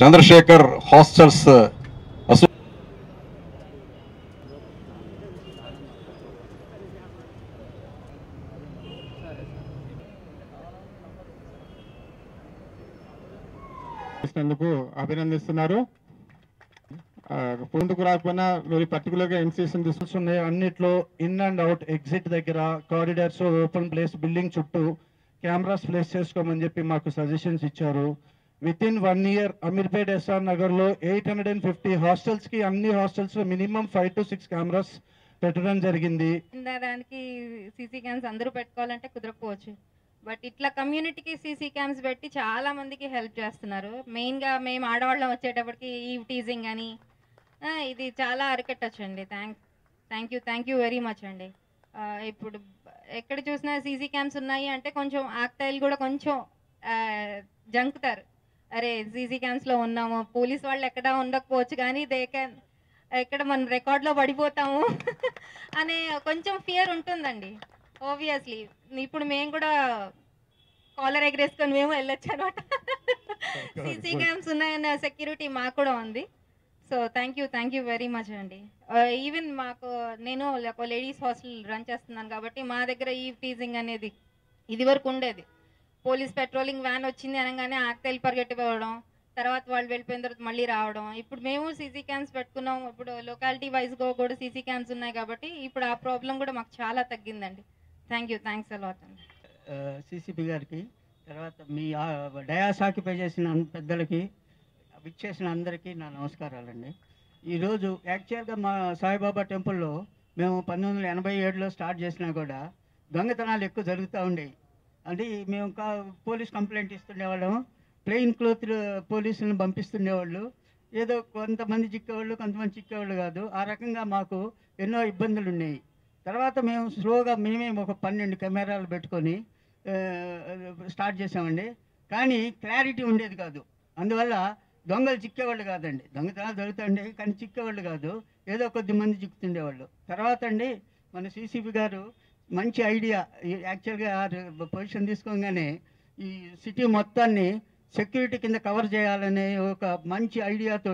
Chandrasekhar hostels చేసినందుకు అభినందిస్తున్నారు. ముందుకు రాకపోయినా వెరీ పర్టికులర్గా ఇన్స్టిట్యూషన్ తీసుకొస్తున్నాయి అన్నిట్లో ఇన్ అండ్ అవుట్ ఎగ్జిట్ దగ్గర కారిడార్స్ ఓపెన్ ప్లేస్ బిల్డింగ్ చుట్టూ కెమెరాస్ ప్లేస్ చేసుకోమని చెప్పి మాకు సజెషన్స్ ఇచ్చారు. With in one year Ameerpet SR నగర్లో ఎయిట్ హండ్రెడ్ అండ్ ఫిఫ్టీ హాస్టల్స్కి అన్ని హాస్టల్స్లో minimum five to six cameras పెట్టడం జరిగింది. దానికి సీసీ క్యామ్స్ అందరూ పెట్టుకోవాలంటే కుదరకపోవచ్చు. బట్ ఇట్లా కమ్యూనిటీకి సీసీ క్యామ్స్ పెట్టి చాలా మందికి హెల్ప్ చేస్తున్నారు. మెయిన్గా మేము ఆడవాళ్ళం వచ్చేటప్పటికి ఈ టీజింగ్ అని. ఇది చాలా అరికట్టచ్చండి. Thank thank you thank you very much అండి. ఇప్పుడు ఎక్కడ చూసినా సీసీ క్యామ్స్ ఉన్నాయి అంటే కొంచెం ఆక్తాయిలు కూడా కొంచెం జంకుతారు. అరే సీసీ క్యామ్స్లో ఉన్నాము పోలీస్ వాళ్ళు ఎక్కడ ఉండకపోవచ్చు కానీ దే క్యాన్ ఎక్కడ మనం రికార్డ్లో పడిపోతాము అనే కొంచెం ఫియర్ ఉంటుందండి ఆబ్వియస్లీ ఇప్పుడు మేము కూడా కాలర్ ఎగరేసుకొని మేము వెళ్ళొచ్చు అనమాట. సీసీ క్యామ్స్ ఉన్నాయన్న సెక్యూరిటీ మాకు కూడా ఉంది. So thank you thank you very much అండి. ఈవెన్ మాకు నేను ఒక లేడీస్ హాస్టల్ రన్ చేస్తున్నాను కాబట్టి మా దగ్గర ఈ టీజింగ్ అనేది ఇది వరకు ఉండేది. పోలీస్ పెట్రోలింగ్ వ్యాన్ వచ్చింది అనగానే ఆకలి పరిగెట్టిపోవడం తర్వాత వాళ్ళు వెళ్ళిపోయిన తర్వాత మళ్ళీ రావడం. ఇప్పుడు మేము సీసీ క్యామ్స్ పెట్టుకున్నాం. ఇప్పుడు లొకాలిటీ వైజ్గా కూడా సీసీ క్యామ్స్ ఉన్నాయి కాబట్టి ఇప్పుడు ఆ ప్రాబ్లం కూడా మాకు చాలా తగ్గిందండి. Thank you thanks a lot అండి. సిసిపి గారికి తర్వాత మీ డయాస్ ఆక్యుపై చేసిన పెద్దలకి విచ్చేసిన అందరికీ నా నమస్కారాలండి. ఈరోజు యాక్చువల్గా మా సాయిబాబా టెంపుల్లో మేము పంతొమ్మిది వందల ఎనభై ఏడులో స్టార్ట్ చేసినా కూడా దొంగతనాలు ఎక్కువ జరుగుతూ ఉండేవి. అంటే మేము కా పోలీస్ కంప్లైంట్ ఇస్తుండేవాళ్ళము. ప్లెయిన్ క్లోత్ పోలీసులను పంపిస్తుండేవాళ్ళు. ఏదో కొంతమంది చిక్కేవాళ్ళు కొంతమంది చిక్కేవాళ్ళు కాదు. ఆ రకంగా మాకు ఎన్నో ఇబ్బందులు ఉన్నాయి తర్వాత మేము స్లోగా మేమే ఒక పన్నెండు కెమెరాలు పెట్టుకొని స్టార్ట్ చేసామండి కానీ క్లారిటీ ఉండేది కాదు. అందువల్ల దొంగలు చిక్కేవాళ్ళు కాదండి. దొంగతనాలు జరుగుతుండే కానీ చిక్కేవాళ్ళు కాదు. ఏదో కొద్ది మంది చిక్కుతుండేవాళ్ళు. తర్వాత అండి మన సీసీపీ గారు మంచి ఐడియా. యాక్చువల్గా పొజిషన్ తీసుకోగానే ఈ సిటీ మొత్తాన్ని సెక్యూరిటీ కింద కవర్ చేయాలనే ఒక మంచి ఐడియాతో